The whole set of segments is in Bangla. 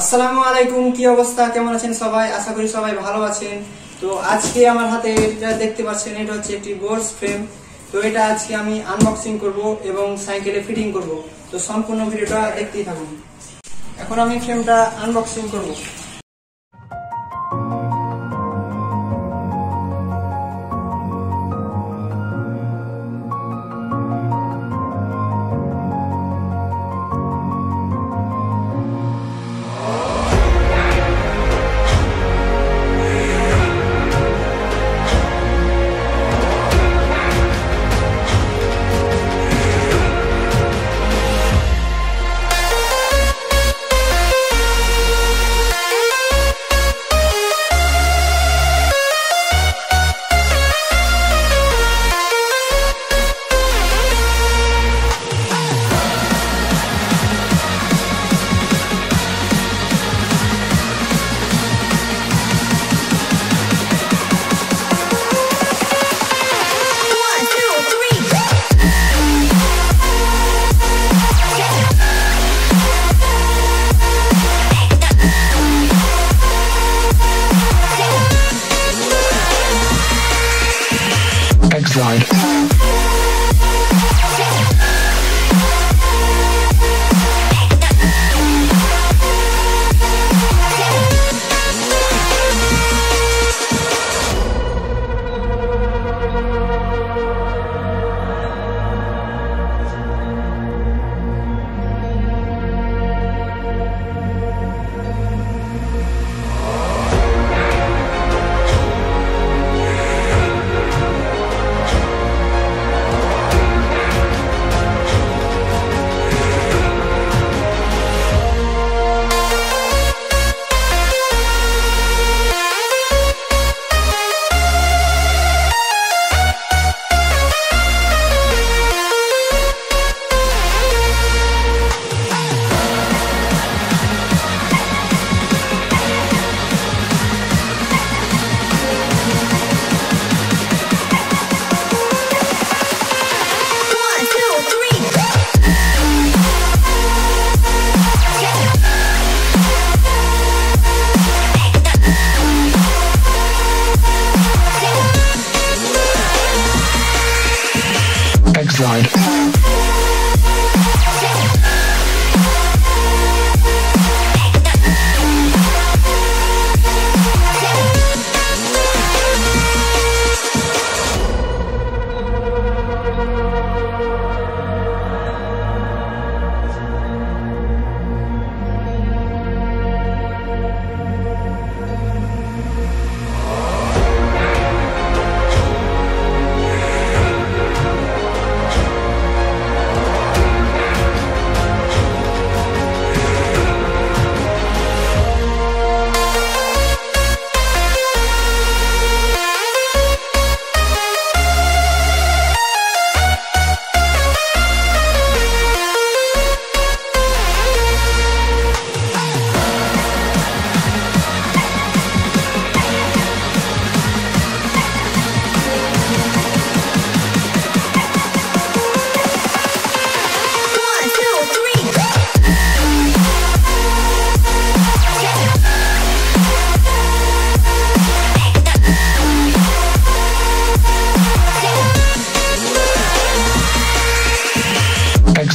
আসসালামু আলাইকুম, কি অবস্থা? কেমন আছেন সবাই? আশা করি সবাই ভালো আছেন। তো আজকে আমার হাতে এটা দেখতে পাচ্ছেন, এটা হচ্ছে একটি বোর্স ফ্রেম তো এটা আজকে আমি আনবক্সিং করব এবং সাইকেলে ফিটিং করব। তো সম্পূর্ণ ভিডিওটা দেখতেই থাকুন। এখন আমি ফ্রেমটা আনবক্সিং করব। died.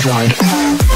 side.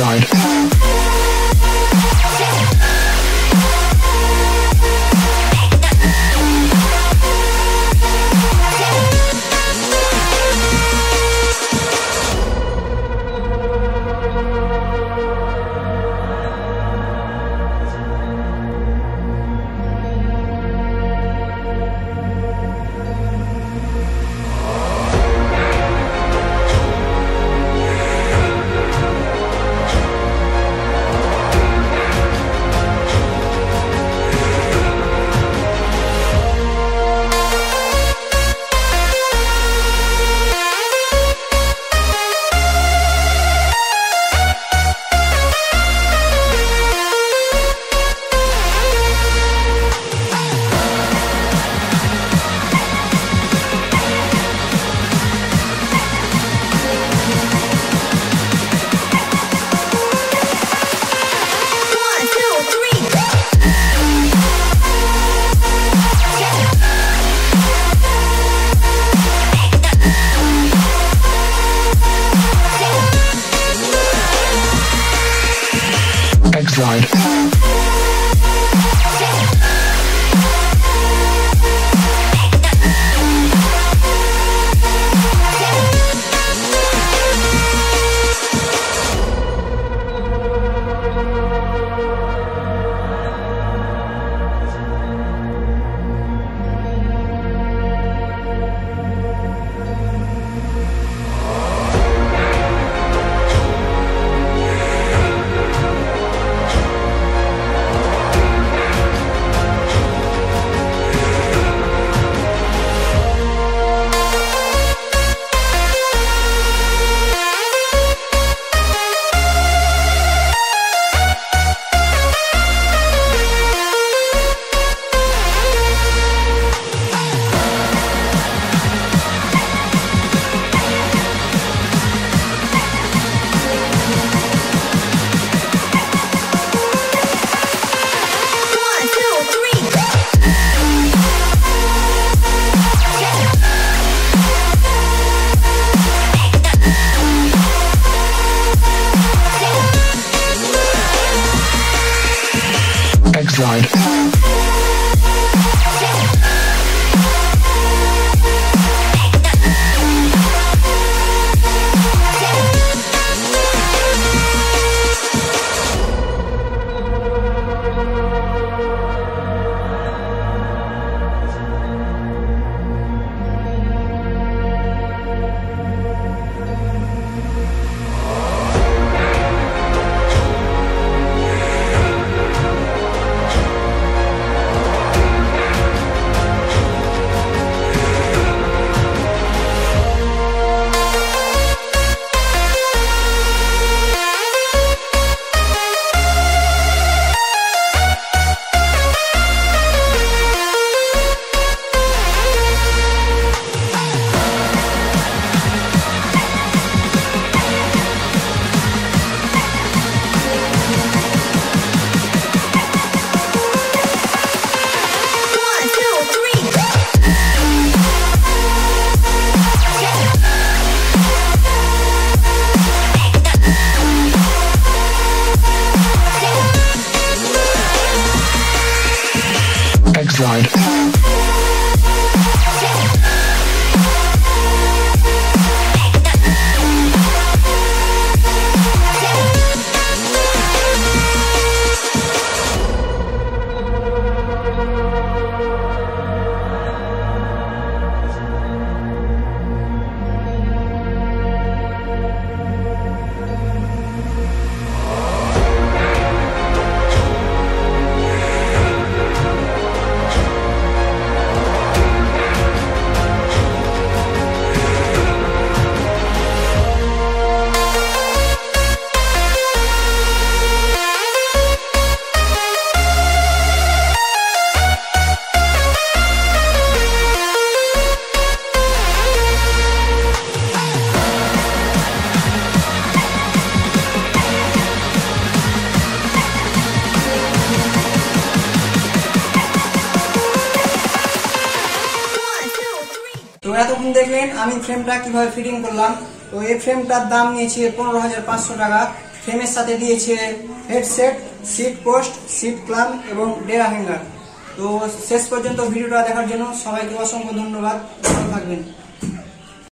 Floyd. side. এতক্ষণ দেখলেন আমি ফ্রেমটা কীভাবে ফিটিং করলাম। তো এই ফ্রেমটার দাম নিয়েছে পনেরো হাজার পাঁচশো টাকা। ফ্রেমের সাথে দিয়েছে headset seat post seat clamp এবং ডেরা হ্যাঙ্গার তো শেষ পর্যন্ত ভিডিওটা দেখার জন্য সবাইকে অসংখ্য ধন্যবাদ। ভালো থাকবেন।